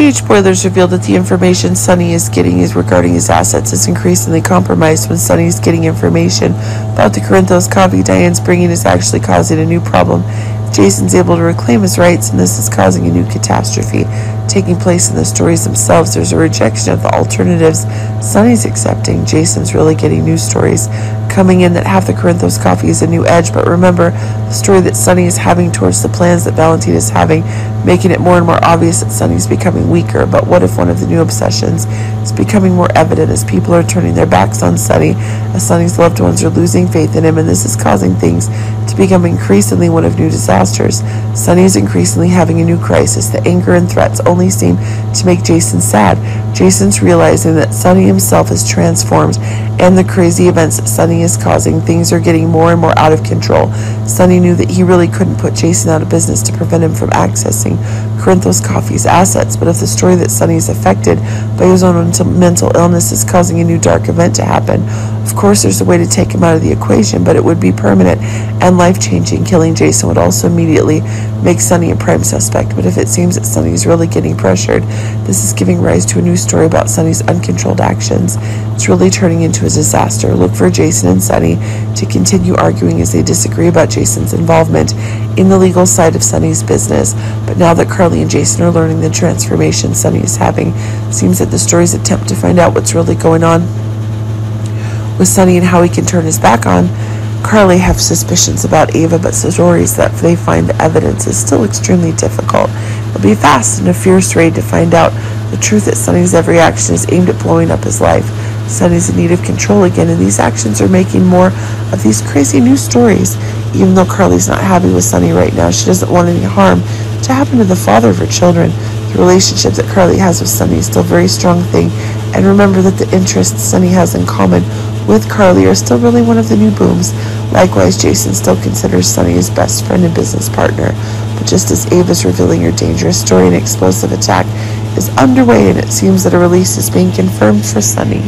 GH Spoilers revealed that the information Sonny is getting is regarding his assets is increasingly compromised when Sonny is getting information about the Corinthos Coffee Diane's bringing is actually causing a new problem. Jason's able to reclaim his rights, and this is causing a new catastrophe taking place in the stories themselves. There's a rejection of the alternatives Sonny's accepting. Jason's really getting new stories coming in that half the Corinthos coffee is a new edge. But remember, the story that Sonny is having towards the plans that Valentina is having, making it more and more obvious that Sonny's becoming weaker. But what if one of the new obsessions is becoming more evident as people are turning their backs on Sonny, as Sonny's loved ones are losing faith in him, and this is causing things to become increasingly one of new disasters. Sonny is increasingly having a new crisis. The anger and threats only seem to make Jason sad. Jason's realizing that Sonny himself has transformed and the crazy events that Sonny is causing, things are getting more and more out of control. Sonny knew that he really couldn't put Jason out of business to prevent him from accessing Corinthos Coffee's assets, but if the story that Sonny is affected by his own mental illness is causing a new dark event to happen, of course there's a way to take him out of the equation, but it would be permanent and life-changing. Killing Jason would also immediately make Sonny a prime suspect, but if it seems that Sonny is really getting pressured, this is giving rise to a new story about Sonny's uncontrolled actions. It's really turning into a disaster. Look for Jason and Sonny to continue arguing as they disagree about Jason's involvement in the legal side of Sonny's business. But now that Carly and Jason are learning the transformation Sonny is having, seems that the stories attempt to find out what's really going on with Sonny and how he can turn his back on. Carly have suspicions about Ava, but worries that they find the evidence is still extremely difficult. It'll be fast and a fierce raid to find out the truth that Sonny's every action is aimed at blowing up his life. Sonny's in need of control again, and these actions are making more of these crazy new stories. Even though Carly's not happy with Sonny right now, she doesn't want any harm to happen to the father of her children. The relationship that Carly has with Sonny is still a very strong thing, and remember that the interests Sonny has in common with Carly are still really one of the new booms. Likewise, Jason still considers Sonny his best friend and business partner. But just as Ava's revealing her dangerous story, an explosive attack is underway, and it seems that a release is being confirmed for Sonny.